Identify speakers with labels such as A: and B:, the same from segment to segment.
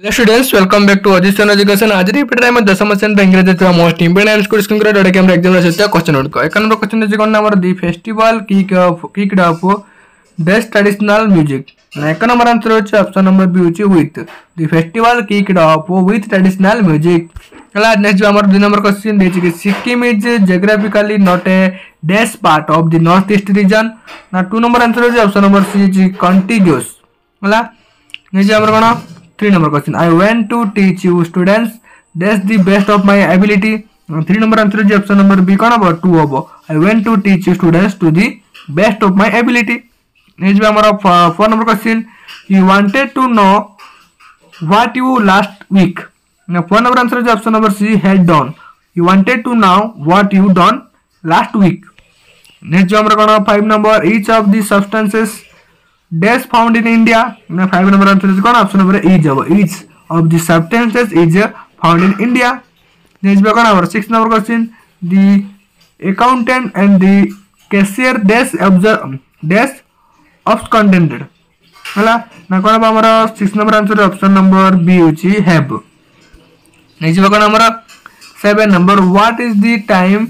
A: Hello students, welcome back to Audition Education. आज repeat time दशम श्रेणी इंग्रेजी ଥିବା मोस्ट इंपोर्टेंट स्कूल स्क्रीन करे डॉट कैमरा एग्जाम रसित क्वेश्चन गुड़िक एक नंबर क्वेश्चन ଅଛି କ'ଣ ଆମର the festival kick off kicked off best traditional music ଏକ ନମ୍ବର ଆନ୍ସର ହେଉଛି ଅପସନ୍ ନମ୍ବର ବି ହେଉଛି with the festival kicked off with traditional music ହେଲା next ଆମର ଦୁଇ ନମ୍ବର କ୍ୱେଶ୍ଚିନ୍ ଦେଇଛି କି Sikkim is geographically not a dash part of the north east region ନା two number answer ହେଉଛି option number C ହେଉଛି contiguous ହେଲା ନେକ୍ସଟ ଆମର କ'ଣ three number question i went to teach you students that's the best of my ability three number answer is option number b कौन हबो two हबो i went to teach you students to the best of my ability next हमारा four number question you wanted to know what you last week now four number answer is option number c had done you wanted to know what you done last week next हमारा कौन five number each of the substances dash found in India? Now, five number answer is gone. Option number is of each of the substances is found in India. Next, we our six number question. The accountant and the cashier dash observe dash absconded. ହେଲା ନା କ'ଣ ହେବ ଆମର six number answer option number B ହେଉଛି have ନେଇଯିବ କ'ଣ ଆମର seven number what is the time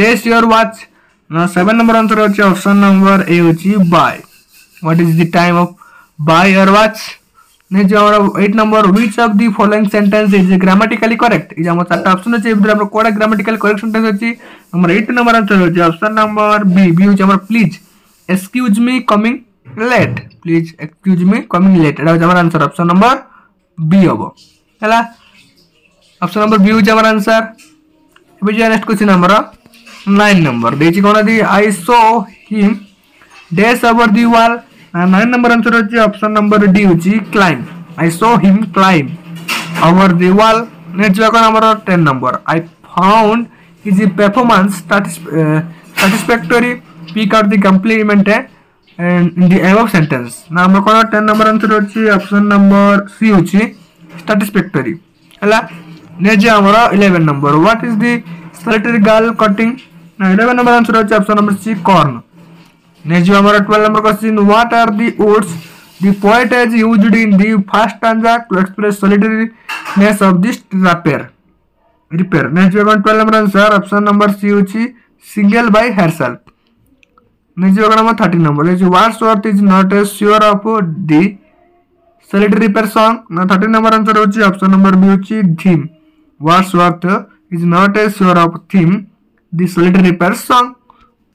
A: does your watch ନା ସେଭେନ୍ ନମ୍ବର ଆନ୍ସର ହେଉଛି ଅପସନ୍ ନମ୍ବର ଏ ହେଉଛି by what is the time of buy or watch? next our 8 number which of the following sentence is grammatically correct? is our चारटा option अछि एबि हमरा कोडा grammatical correct sentence अछि हमर 8 number answer अछि option number B B अछि हमर please excuse me coming late please excuse me coming late एटा हमर आंसर ऑप्शन नंबर बी हबो हला ऑप्शन नंबर बी अछि हमर आंसर एबि जे नेक्स्ट क्वेश्चन हमर 9 नंबर देछि कोन दी? I saw him dash the nine number answer होची ऑप्शन नंबर डी होची climb I saw him climb over the wall next जो हमर 10 number I found his performance pick out the compliment and in the above sentence. ना हमर कोन 10 number answer होची option number C होची satisfactory. हला next जो हमर 11 number what is the solitary girl cutting? ना 11 number answer option number C Next, you have 12 number question. What are the words the poet has used in the first stanza to express solitariness of this repair? Repair. Next, you have 12 number answer. Option number C is single by herself. Next, you have number 13 number. Next, Wordsworth is not a sure of the solitary repair song. Now, 13 number answer is option number B is theme. Wordsworth is not a sure of theme the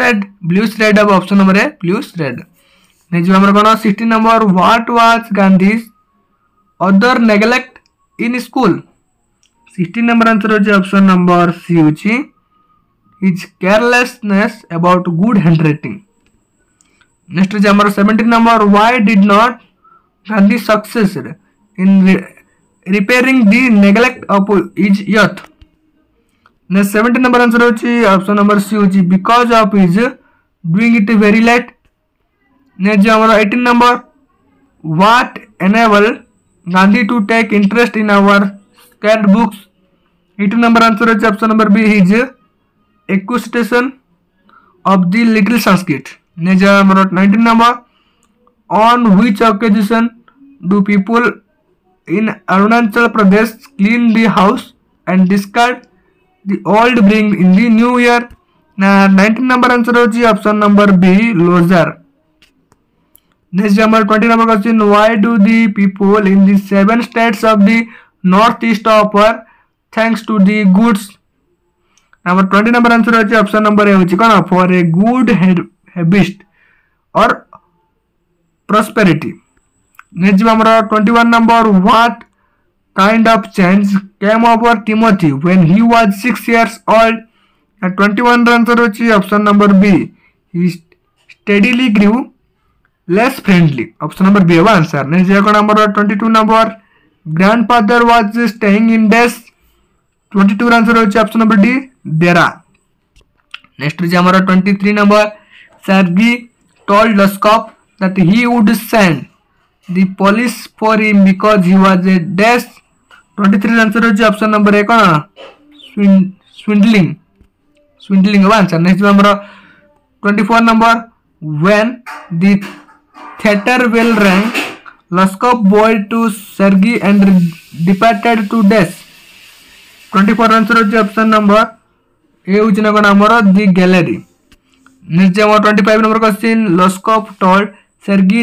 A: red blues red अब option number है blues red. Next हमर कोन 16 number what was Gandhi's other neglect in school 16 number answer हो option number C होची is carelessness about good handwriting next हमर 17 number why did not Gandhi succeeded in repairing the neglect of his youth? Next 17 number answer होची number C होची because of is it very late next जो हमारा 18 number what enable Gandhi to take interest in our scared books 18 number answer होची number B his acquisition of the little Sanskrit next जो हमारा 19 number do people in Arunachal Pradesh clean the house and discard the old bring in the new year na 19 number answer hochi option number b loser next number 20 number question why do the people in the seven states of the northeast offer thanks to the goods number 20 number answer hochi option number a hochi kona for a good harvest or prosperity next number 21 number what kind of change came over Timothy when he was 6 years old? And 21 answer hochi option number B. He steadily grew less friendly. Option number B answer. Next je number 22 number grandfather was staying in dash 22 answer होची option number D देरा next होची हमारा 23 number Sergei told Luskov that he would send the police for him because he was a dash twenty three answer हूँ number A कौन swindling number four number when the theatre well boy to Sergei and departed to dash twenty four answer हूँ number A कौन आम the gallery next जो twenty five number question Luskov told Sergei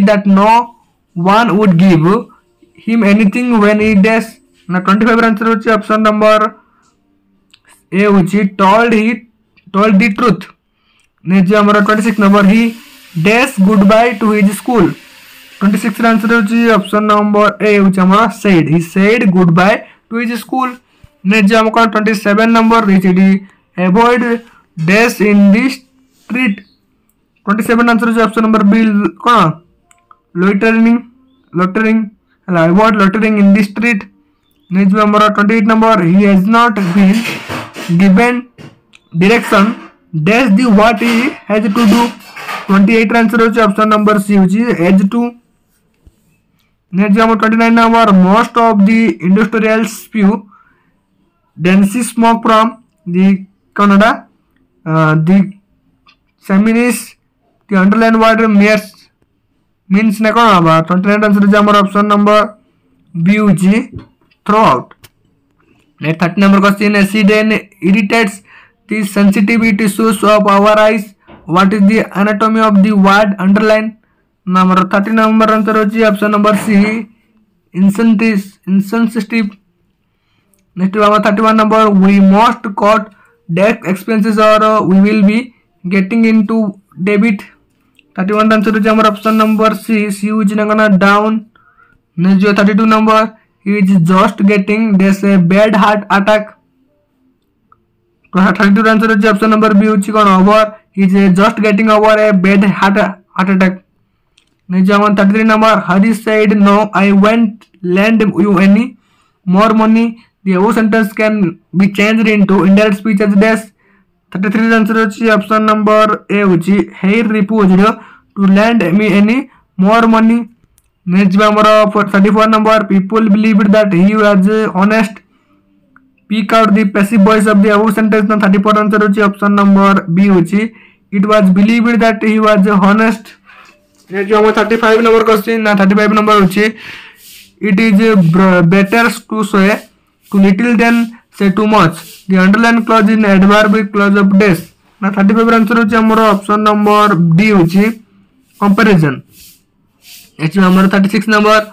A: give him anything when dash ना 25 answer होची option number A होची told he, told the truth. Next आमर 26 number he dash goodbye to his school. 26 answer होची option number A होची आमर said. He said goodbye to his school. Next हमको 27 number रही avoid dash in the street 27 answer होची option number B कौन? Loitering loitering ହେଲା avoid loitering in the street next हमर 28 number he has not been given direction dash the what he has to do 28 answer होची option number C होची has to next हमर 29 number most of the industrial spew dense smoke from the Canada. Uh, the seminis the underline word means means ne kon aba 29 answer is our option number B uji throw out. Next 30 number question acid irritates the sensitivity tissues of our eyes. What is the anatomy of the word underline? Number 30 number answer hoji option number C insensitive insensitive Next to our 31 number, we must cut debt expenses or uh, we will be getting into debit. 31 answer is our option number C. C is gonna down. Next 32 number, he is just getting this bad heart attack. 32 answer is option number B which is over. He is just getting over a bad heart heart attack. Next 33 number, Hari said no, I won't lend you any more money. The above sentence can be changed into indirect speech as dash. 33 answer होची option number A होची Hey Ripu होची to lend me any more next जी आमर thirty four number people believe that he was honest pick out the passive voice of the above sentence ना four answer होची option number B होची it was believed that he was honest next जी आमर five number question ना thirty five number होची it is better to say too little than say too much the underline clause in adverb clause of days ना thirty five answer होची आमर option number D होची comparison एच हमर 36 number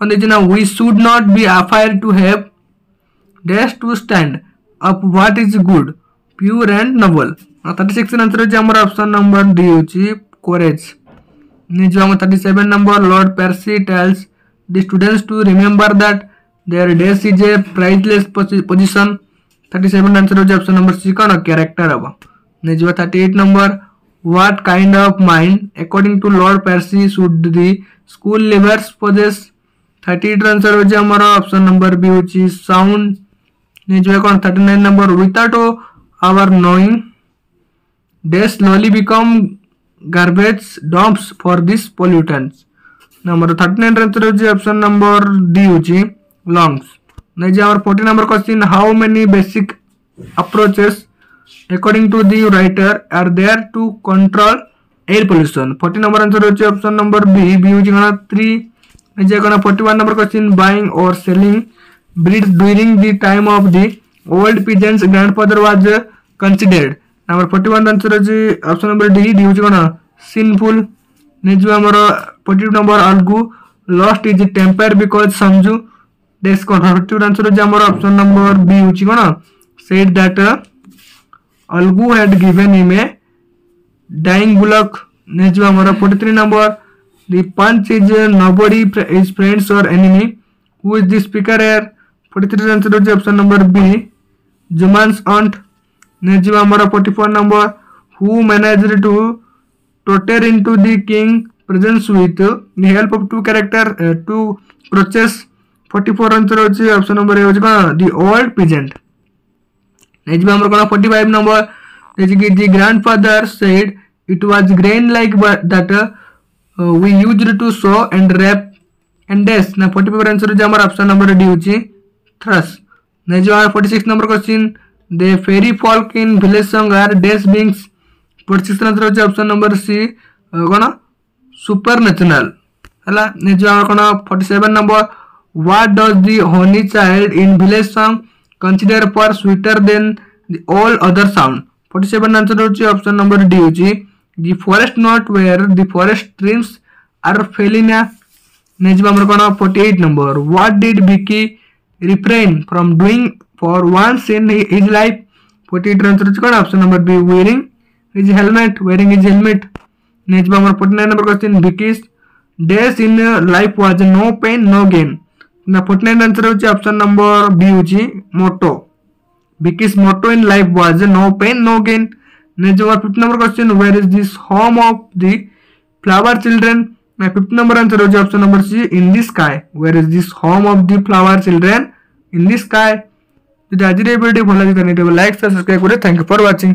A: on the ना we should not be afraid to have dash to stand up what is good pure and noble ना 36 आंसर हमर ऑप्शन नंबर डी होची courage निजो हमर 37 number lord percy tells the students to remember that their dash is a priceless position 37 answer होची option number C कौन character अब next 38 number what kind of mind according to lord school livers possess thirty answer option number B हूँ sound कौन thirty nine number without our knowing they slowly become garbage dumps for this pollutants number thirty nine answer option number D हूँ lungs नहीं forty number question how many basic approaches according to the writer are there to control air pollution forty number answer होची option number B B होची three 3 कौन गणा one number question buying और selling breed during the time of the old peasant's grandfather was considered number 41 answer होची option number D D हूँ कौन sinful निजे two number Algu lost is temper because समझू desk forty answer होची हमर option number B हूँ कौन said that Algu had given him a dying bullock next जो हमारा 43 number the punch is nobody is friends और enemy who is the speaker air 43 answer होजे option number B Jumman's aunt next जो हमारा 44 number who managed to totter into the king presence with the help of two character two crutches 44 answer होजे option number A होजे का the old peasant next जो हमारा 45 number The grandfather said it was grain like that uh, we used to sow and wrap and dash. Now 45 answer is our option number D is thrust. Now जो हमारा 46 number question the fairy folk in village song are dash beings. 46 answer होचे option number C कौन super national है ने जो हमारा कौन 47 number what does the honey child in village song consider for sweeter than the all other sound 47 answer होची option number D होची the forest note where the forest streams are felina next हमर कोन 48 number what did Vicky refrain from doing for once in his life 48 answer होची कोन option number B wearing his helmet wearing his helmet next हमर 49 number question Vicky's days in life was no pain no gain ना 49 answer होची option number B होची motto Vicky's motto in life was no pain, no gain. Next our fifth number question, where is this home of the flower children? My fifth number answer is option number C, in the sky. Where is this home of the flower children? In the sky. যদি আজির এই ভিডিওটি ভালো লাগে তাহলে like subscribe করে thank you for watching